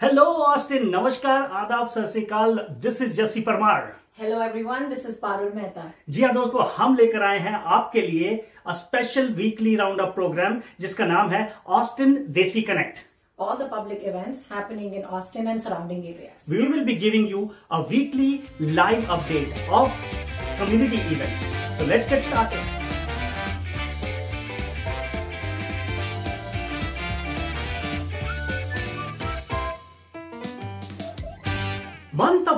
Hello Austin नमस्कार आदाब सत this is Jassi Parmar hello everyone this is Parul Mehta ji हाँ दोस्तों हम लेकर आए हैं आपके लिए a special weekly round up program जिसका नाम है Austin Desi connect all the public events happening in Austin and surrounding areas. We will be giving you a weekly live update of community events. So let's get started.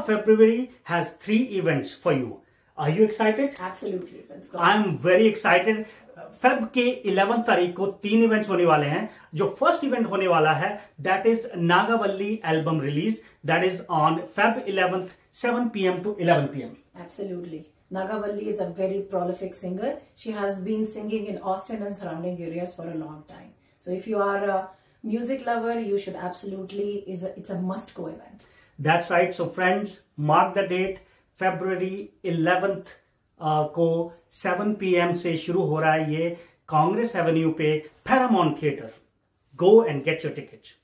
February has three events for you. Are you excited? Absolutely. Let's go. I am very excited Feb के 11 तारीख को तीन events होने वाले हैं जो first event होने वाला है that is Nagavalli album release that is on Feb 11th 7 pm to 11 pm Absolutely. Nagavalli is a very prolific singer. She has been singing in Austin and surrounding areas for a long time. So if you are a music lover, you should absolutely is a, it's a must go event. That's right so friends mark the date February 11th को 7 PM से शुरू हो रहा है ये Congress avenue पे Paramount theatre go and get your ticket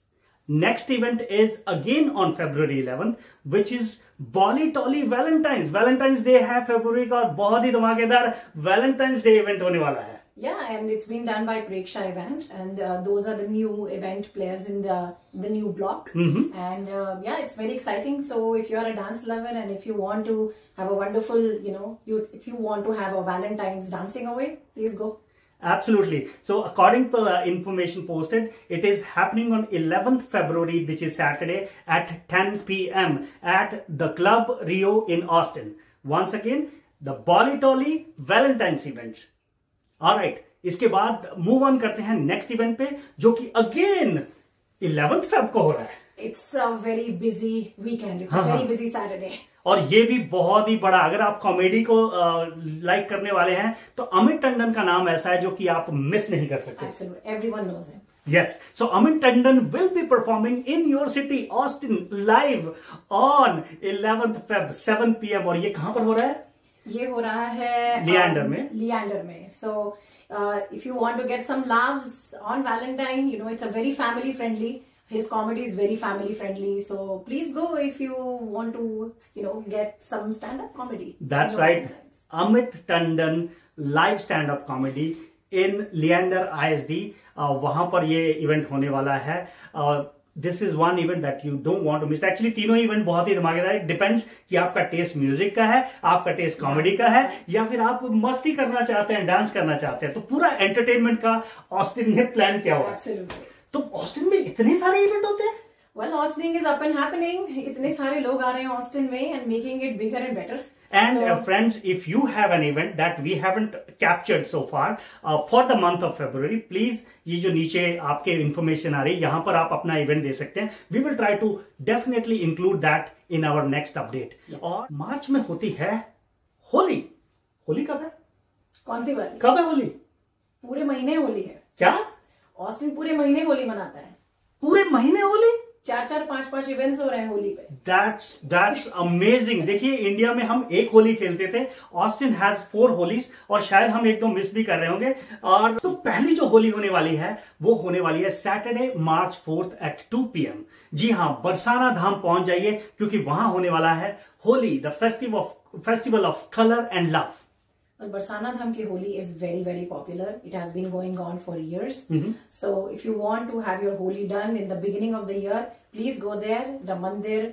next event is again on February 11th which is Bolly Tolly Valentine's Valentine's day है February का और बहुत ही धमाकेदार वैलेंटाइंस डे इवेंट होने वाला है। Yeah, and it's been done by Preksha event, and uh, those are the new event players in the the new block. And uh, yeah, it's very exciting. So if you are a dance lover and if you want to have a wonderful, you know, you if you want to have a Valentine's dancing away, please go. Absolutely. So, according to the information posted, it is happening on 11th February, which is Saturday at 10 p.m. at the Club Rio in Austin. Once again, the Bolly Valentine's event. Right right, इसके बाद move on करते हैं next event पे जो कि again eleventh Feb को हो रहा है। It's a very busy weekend it's very busy Saturday और ये भी बहुत ही बड़ा अगर आप कॉमेडी को लाइक करने वाले हैं तो अमित टंडन का नाम ऐसा है जो कि आप मिस नहीं कर सकते। Everyone knows yes so Amit Tandon will be performing in your city Austin live on eleventh Feb seven P M और ये कहाँ पर हो रहा है? ये हो रहा है लियांडर में? लियांडर में. So if you want to get some loves on Valentine you know it's a very family friendly his comedy is very family friendly so please go if you want to you know get some stand up comedy that's right Amit Tandon live stand up comedy in Leander ISD वहाँ पर ये event होने वाला है. Uh, this is one event that you don't want to miss actually तीनों event बहुत ही धमाकेदार है. डिपेंड्स कि आपका टेस्ट म्यूज़िक का है आपका टेस्ट कॉमेडी का है या फिर आप मस्ती करना चाहते हैं डांस करना चाहते हैं तो पूरा एंटरटेनमेंट का ऑस्टिन ने प्लान किया हुआ है. तो ऑस्टिन में इतने सारे इवेंट होते हैं? Well, Austin is up and happening. इतने सारे लोग आ रहे हैं Austin में and making it bigger and better. And So- uh, friends, if you have an event that we haven't captured so far uh, for the month of February, please ये जो नीचे आपके इंफॉर्मेशन आ रही है यहाँ पर आप अपना इवेंट दे सकते हैं। We will try to definitely include that in our next update और मार्च में होती है होली। होली कब है? कौन सी वाली? कब है होली? पूरे महीने होली है। क्या? ऑस्टिन पूरे महीने होली मनाता है। पूरे महीने होली? चार चार पाँच पाँच इवेंट्स हो रहे हैं होली पे। दैट्स दैट्स अमेजिंग देखिए इंडिया में हम एक होली खेलते थे ऑस्टिन हैज़ फोर होलीज, और शायद हम एक दो मिस भी कर रहे होंगे। और तो पहली जो होली होने वाली है, वो होने वाली है Saturday March fourth at two PM जी हाँ बरसाना धाम पहुँच जाइए, क्योंकि वहाँ होने वाला है Holi the festival of festival of colour and love Well, Barsana Dham ki Holi is very, very popular. It has been going on for years. Mm -hmm. So, if you want to have your Holi done in the beginning of the year, please go there. The Mandir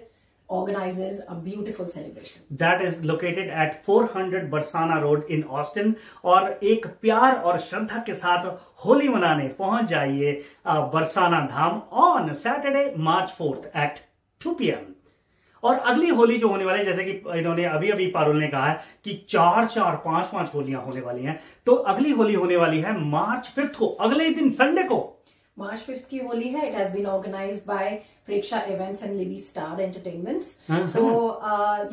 organizes a beautiful celebration. That is located at 400 Barsana road in Austin और एक प्यार और श्रद्धा के साथ होली मनाने पहुँच जाइए अ, Barsana Dham on Saturday March fourth at 2 PM और अगली होली जो होने वाली है जैसे कि इन्होंने अभी अभी पारुल ने कहा है कि चार चार पाँच पाँच होलियाँ होने वाली हैं। तो अगली होली होने वाली है मार्च फिफ्थ को अगले दिन संडे को। मार्च फिफ्थ की होली है। It has been organize by Preksha events and Livi star entertainments so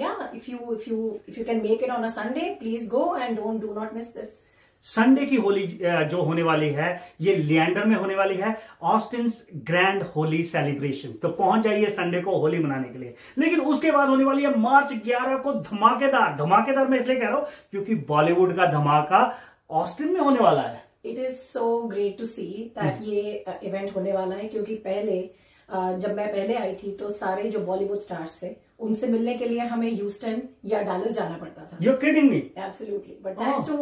yeah if you if you if you can make it on a Sunday please go and don't do not miss this Sunday की होली जो होने वाली है ये लियांडर में होने वाली है ऑस्टिन ग्रैंड होली सेलिब्रेशन तो पहुँच जाइए संडे को होली मनाने के लिए। लेकिन उसके बाद होने वाली है मार्च 11 को धमाकेदार। धमाकेदार मैं इसलिए कह रहा हूँ क्योंकि बॉलीवुड का धमाका ऑस्टिन में होने वाला है। It is so great to see that ये इवेंट होने वाला है क्योंकि पहले जब मैं पहले आई थी तो सारे जो बॉलीवुड स्टार्स थे उनसे मिलने के लिए हमें ह्यूस्टन या डालस जाना पड़ता था। You're kidding. But thanks to,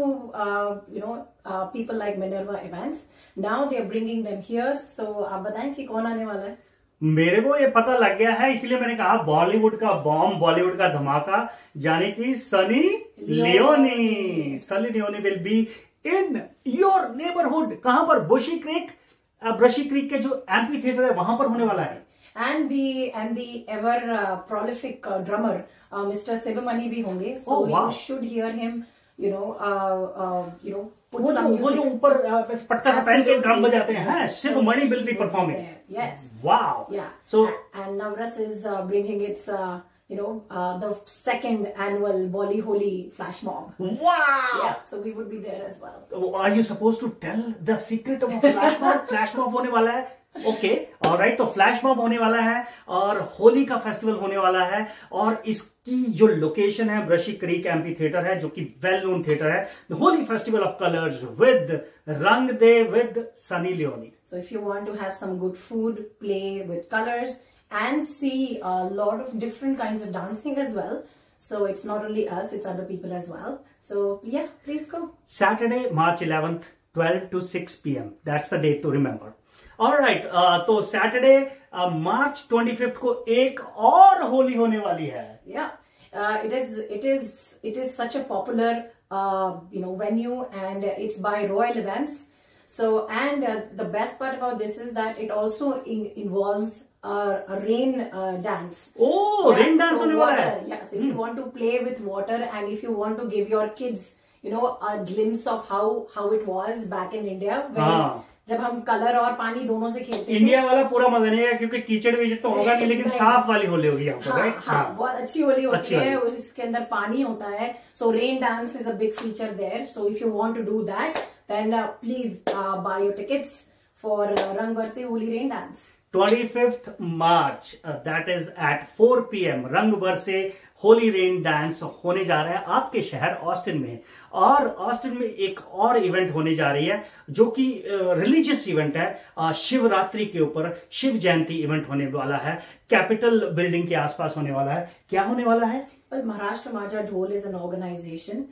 uh, you know, uh, people like Minerva Events, now they are bringing them here. So, आप बताएँ कि कौन आने वाला है? मेरे को ये पता लग गया है इसलिए मैंने कहा बॉलीवुड का बॉम्ब बॉलीवुड का धमाका जाने की Sunny Leone Sunny Leone will be in your neighbourhood कहाँ पर? बुशी क्रिक ब्रशी क्रिक के जो एम्पी थिएटर है वहाँ पर होने वाला है। And the and the ever uh, prolific uh, drummer uh, Mr. Sivamani भी होंगे so Oh, wow. you should hear him you know uh, uh, you know put वो जो some वो जो music ऊपर अ, पटका सा पहन के ड्रम. बजाते हैं हाँ, Shiv Mani will be performing there. yes wow yeah so A- and Navras is uh, bringing its uh, you know uh, the second annual Bolly Holy flash mob wow yeah so we would be there as well Are are you suppose to tell the secret of flash mob flash mob होने वाला है okay और right तो flash mob होने वाला है और होली का फेस्टिवल होने वाला है और इसकी जो लोकेशन है ब्रशी क्रीक एमपी थिएटर है जो कि वेल नोन थिएटर है Holi festival of colours with Rang De with Sunny Leone so if you want to have some good food play with colours and see lot of different kind of dancing as well so it's not only us, it's other people as well. So yeah, please go. Saturday, March 11th, 12 to 6 p.m. That's the date to remember. All right, uh, तो Saturday मार्च 25th को एक और होली होने वाली है Yeah, uh, it is. It is. It is such a popular, uh, you know, venue, and uh, it's by Royal Events. So, and uh, the best part about this is that it also in- involves uh, a rain uh, dance. Oh, Yeah, rain dance so होने वाला water, है Yes, if you want to play with water and if you want to give your kids, you know, a glimpse of how how it was back in India when हाँ. जब हम colour और पानी दोनों से खेलते India वाला पूरा मज़ा नहीं है क्योंकि कीचड़ वीचड़ तो होगा नहीं लेकिन साफ़ वाली होली होगी यहाँ पर हाँ, राइट हाँ, बहुत अच्छी होली होती अच्छी है। और इसके अंदर पानी होता है। So rain dance is a big feature there so if you want to do that then please buy your tickets for Rang Barse Holi rain dance twenty fifth March that is at four P M रंग भर से Holi rain dance होने जा रहा है आपके शहर Austin में। और ऑस्टिन में एक और इवेंट होने जा रही है जो कि रिलीजियस इवेंट है शिवरात्रि के ऊपर शिव जयंती इवेंट होने वाला है कैपिटल बिल्डिंग के आसपास होने वाला है। क्या होने वाला है? महाराष्ट्र माजा ढोल इज़ एन ऑर्गेनाइजेशन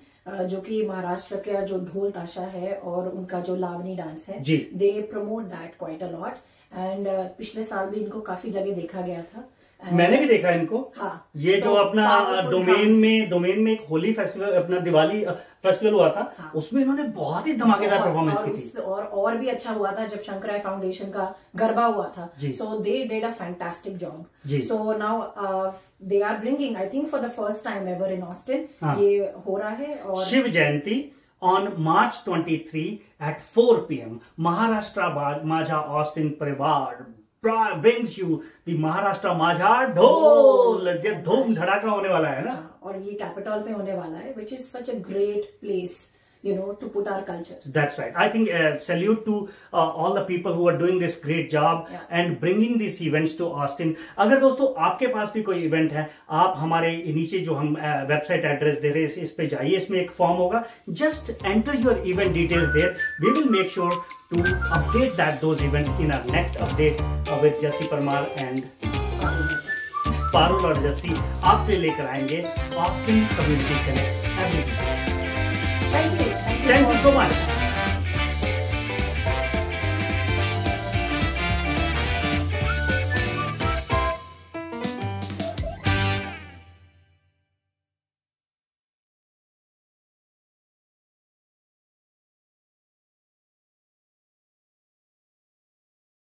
जो कि महाराष्ट्र का जो ढोल ताशा है और उनका जो लावनी डांस है जी। They promote that quite a lot and पिछले साल भी इनको काफ़ी जगह देखा गया था। मैंने भी देखा इनको। हाँ ये तो जो अपना डोमेन में डोमेन में एक होली फेस्टिवल अपना दिवाली फेस्टिवल हुआ था हाँ। उसमें इन्होंने बहुत ही धमाकेदार परफॉर्मेंस की थी। और और भी अच्छा हुआ था जब शंकराय फाउंडेशन का गरबा हुआ था। So they did a fantastic job so now they are bringing I think for the first time ever in Austin. ये हो रहा है और Shiv Jayanti on March 23 at 4 PM Maharashtra बा- माझा ऑस्टिन परिवार ब्रिंग्स यू Maharashtra महाराष्ट्र माझा ढोल ये धूम धड़ाका होने वाला है ना? हाँ, और ये कैपिटल पे होने वाला है which is such a great place you know to put our culture That's right. I think uh, salute to uh, all the people who are doing this great job Yeah. and bringing these events to Austin. अगर दोस्तों आपके पास भी कोई event है आप हमारे नीचे जो हम वेबसाइट एड्रेस दे रहे हैं इस- पे जाइए इसमें एक फॉर्म होगा just enter your event details there we will make sure to update that those event in our next update with Jassi Parmar and Parul और जसी आपके लेकर आएँगे Austin community connect everything thank you thank you so much